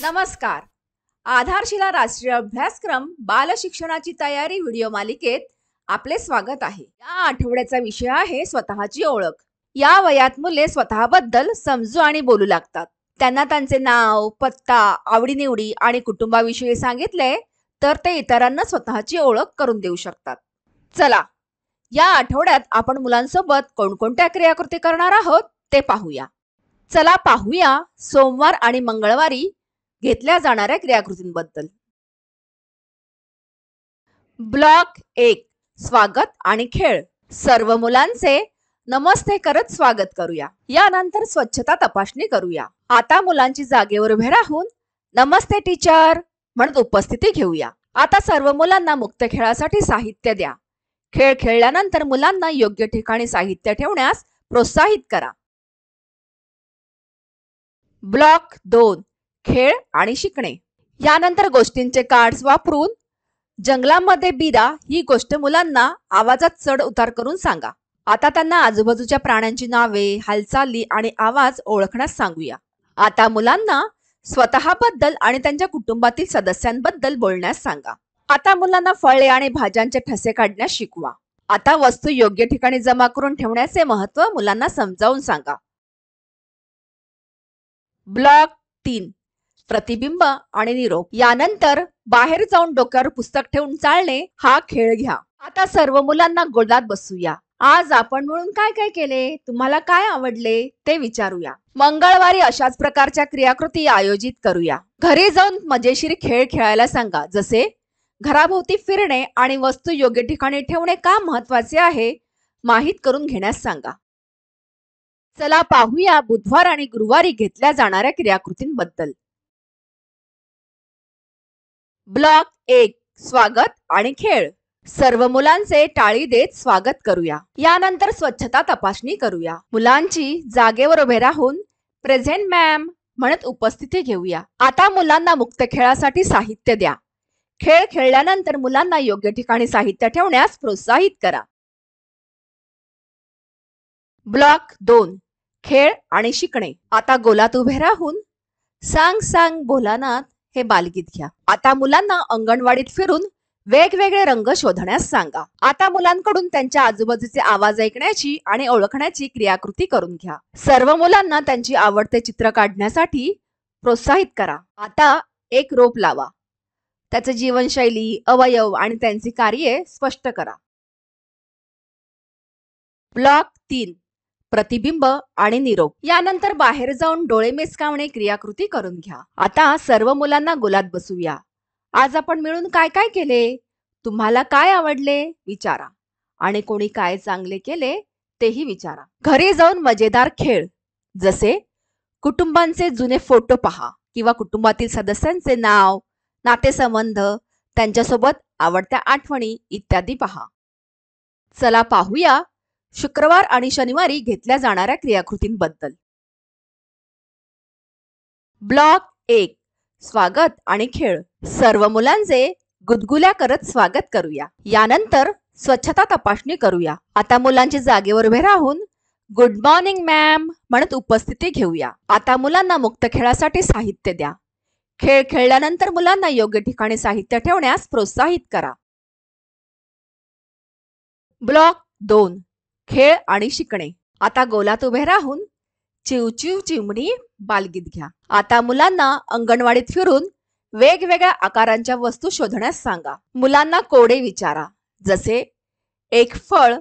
नमस्कार. आधारशिला राष्ट्रीय अभ्यासक्रम बाल शिक्षणाची तयारी व्हिडिओ मालिकेत आपले स्वागत आहे. या आठवड्याचा विषय आहे स्वतःची ओळख. या वयात मुले स्वतःबद्दल समजू आणि बोलू लागतात. त्यांना त्यांचे नाव पत्ता आवडीनिवडी आणि कुटुंबाविषयी सांगितले तर ते इतरांना स्वतःची ओळख करून देऊ शकतात. चला या आठवड्यात आपण मुलांसोबत कोणकोणत्या क्रियाकृती करणार आहोत ते पाहूया. चला पाहूया सोमवार आणि मंगळवारी घेतल्या जाणाऱ्या क्रियाकृतींबद्दल. ब्लॉक एक स्वागत आणि खेळ. सर्व मुलांचे नमस्ते करत स्वागत करूया. यानंतर स्वच्छता तपासणी करूया. आता मुलांची जागेवर उभे राहून नमस्ते टीचर म्हणत उपस्थिती घेऊया. आता सर्व मुलांना मुक्त खेळासाठी साहित्य द्या. खेळ खेळल्यानंतर मुलांना योग्य ठिकाणी साहित्य ठेवण्यास प्रोत्साहित करा. ब्लॉक दोन खेळ आणि शिकणे. यानंतर गोष्टींचे कार्ड्स वापरून जंगलामध्ये बिरा ही गोष्ट मुलांना आवाजात चढ उतार करून सांगा. आता त्यांना आजूबाजूच्या प्राण्यांची नावे हालचाली आणि आवाज ओळखण्यास सांगूया. आता मुलांना स्वतःबद्दल आणि त्यांच्या कुटुंबातील सदस्यांबद्दल बोलण्यास सांगा. आता मुलांना फळे आणि भाज्यांचे ठसे काढण्यास शिकवा. आता वस्तू योग्य ठिकाणी जमा करून ठेवण्याचे महत्त्व मुलांना समजावून सांगा. ब्लॉक तीन. प्रतिबिंब आणि निरोप. यानंतर बाहेर जाऊन डोक्यावर पुस्तक ठेवून चालणे हा खेळ घ्या. आता सर्व मुलांना गोलात बसूया. आज आपण मिळून काय काय केले? तुम्हाला काय आवडले? ते विचारूया. मंगळवारी अशाच प्रकारच्या क्रियाकृती आयोजित करूया. घरी जाऊन मजेशीर खेळ खेळायला सांगा. जसे घराभोवती फिरणे आणि वस्तू योग्य ठिकाणी ठेवणे का महत्त्वाचे आहे माहीत करून घेण्यास सांगा. चला पाहूया बुधवार आणि गुरुवारी घेतल्या जाणाऱ्या क्रियाकृतींबद्दल. ब्लॉक एक स्वागत आणि खेळ. सर्व मुलांचे टाळी देत स्वागत करूया. यानंतर स्वच्छता तपासणी करूया. मुलांची जागेवर उभे राहून प्रेझेंट मॅम म्हणत उपस्थिती घेऊया. आता मुलांना मुक्त खेळासाठी साहित्य द्या. खेळ खेळल्यानंतर मुलांना योग्य ठिकाणी साहित्य ठेवण्यास प्रोत्साहित करा. ब्लॉक दोन खेळ आणि शिकणे. आता गोलात उभे राहून सांग सांग बोलानात हे बालगीत घ्या. आता मुलांना अंगणवाडीत फिरून वेगवेगळे रंग शोधण्यास सांगा. आता मुलांकडून त्यांच्या आजूबाजूचे आवाज ऐकण्याची आणि ओळखण्याची क्रियाकृती करून घ्या. सर्व मुलांना त्यांची आवडते चित्र काढण्यासाठी प्रोत्साहित करा. आता एक रोप लावा. त्याचे जीवनशैली अवयव आणि त्यांची कार्ये स्पष्ट करा. ब्लॉक तीन. प्रतिबिंब आणि निरोप. यानंतर बाहेर जाऊन डोळे मेसकावणे क्रियाकृती करून घ्या. आता सर्व मुलांना गोलात बसूया आज आपण मिळून काय काय केले? तुम्हाला काय आवडले? विचारा. आणि कोणी काय चांगले केले तेही विचारा. घरी जाऊन मजेदार खेळ. जसे कुटुंबांचे जुने फोटो पहा किंवा कुटुंबातील सदस्यांचे नाव नातेसंबंध त्यांच्यासोबत आवडत्या आठवणी इत्यादी पहा. चला पाहूया शुक्रवार आणि शनिवारी घेतल्या जाणाऱ्या क्रियाकृतींबद्दल. ब्लॉक एक. स्वागत आणि खेळ. सर्व मुलांचे गुदगुल्या करत स्वागत करूया. यानंतर स्वच्छता तपासणी करूया. आता मुलांची जागेवर उभे राहून गुड मॉर्निंग मॅम म्हणत उपस्थिती घेऊया. आता मुलांना मुक्त खेळासाठी साहित्य द्या. खेळ खेळल्यानंतर मुलांना योग्य ठिकाणी साहित्य ठेवण्यास प्रोत्साहित करा. ब्लॉक दोन. खेळ आणि शिकणे. आता गोलात उभे राहून चिवचिव चिमणी बालगीत घ्या. आता मुलांना अंगणवाडीत फिरून वेगवेगळ्या आकारांच्या वस्तू शोधण्यास सांगा. मुलांना कोडे विचारा. जसे एक फळ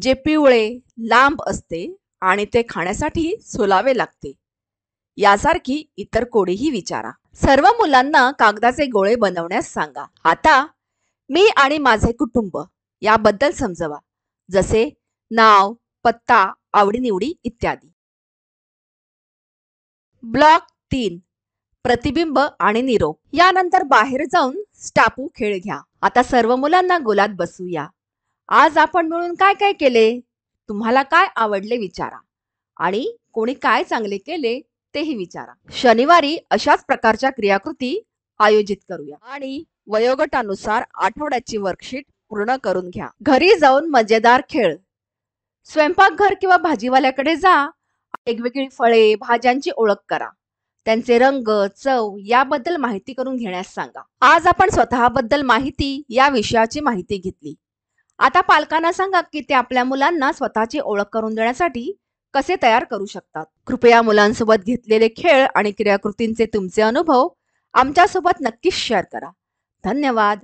जे पिवळे लांब असते आणि ते खाण्यासाठी सोलावे लागते. यासारखी इतर कोडेही विचारा. सर्व मुलांना कागदाचे गोळे बनवण्यास सांगा. आता मी आणि माझे कुटुंब याबद्दल समजवा. जसे नाव पत्ता आवडीनिवडी इत्यादी. ब्लॉक तीन. प्रतिबिंब आणि निरोप. यानंतर बाहेर जाऊन स्टापू खेळ घ्या. आता सर्व मुलांना गोलात बसूया आज आपण मिळून काय काय केले? तुम्हाला काय आवडले विचारा. आणि कोणी काय चांगले केले तेही विचारा. शनिवारी अशाच प्रकारच्या क्रियाकृती आयोजित करूया. आणि वयोगटानुसार आठवड्याची वर्कशीट पूर्ण करून घ्या. घरी जाऊन मजेदार खेळ. स्वयंपाकघर किंवा भाजीवाल्याकडे जा. वेगवेगळी फळे भाज्यांची ओळख करा. त्यांचे रंग चव याबद्दल माहिती करून घेण्यास सांगा. आज आपण स्वतःबद्दल माहिती या विषयाची माहिती घेतली. आता पालकांना सांगा की ते आपल्या मुलांना स्वतःची ओळख करून देण्यासाठी कसे तयार करू शकतात? कृपया मुलांसोबत घेतलेले खेळ आणि क्रियाकृतींचे तुमचे अनुभव आमच्यासोबत नक्कीच शेअर करा. धन्यवाद.